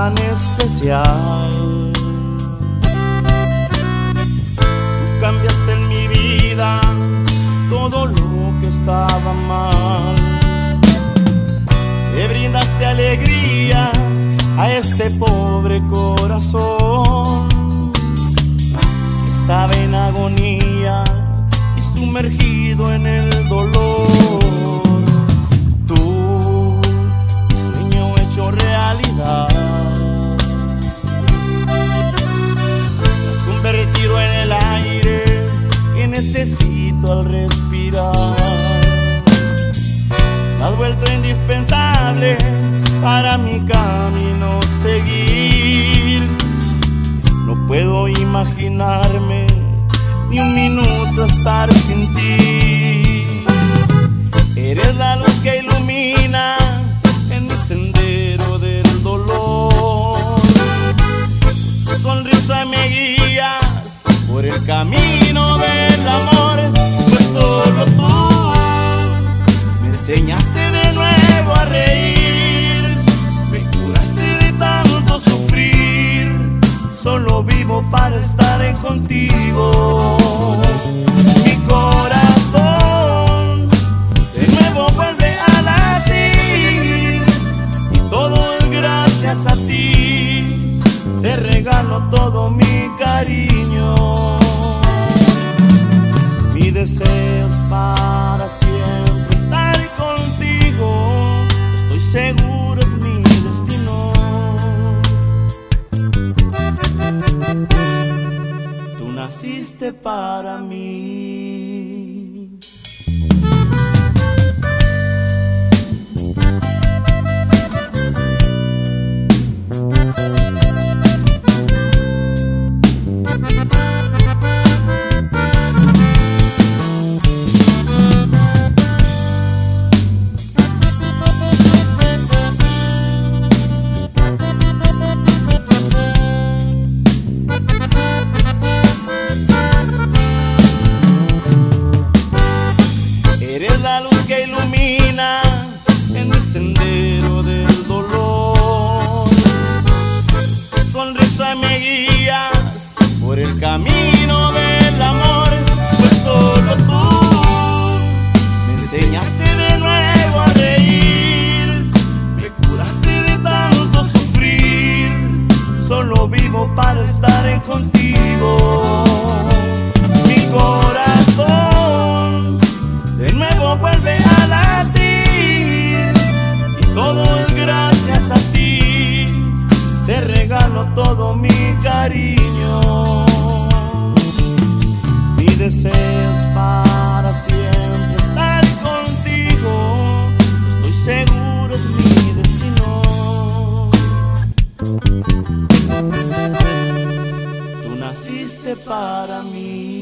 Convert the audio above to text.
tan especial. Tú cambiaste en mi vida todo lo que estaba mal. Te brindaste alegrías a este pobre corazón. Respirar. Te has vuelto indispensable para mi camino seguir. No puedo imaginarme ni un minuto estar sin ti. Eres la luz que ilumina en mi sendero del dolor. Tu sonrisa me guías por el camino del amor. Solo tú me enseñaste de nuevo a reír. Me curaste de tanto sufrir. Solo vivo para estar en contigo. Mi corazón de nuevo vuelve a latir. Y todo es gracias a ti. Te regalo todo mi cariño. Naciste para mí. Contigo. Mi corazón de nuevo vuelve a latir y todo es gracias a ti. Te regalo todo mi cariño. para mim.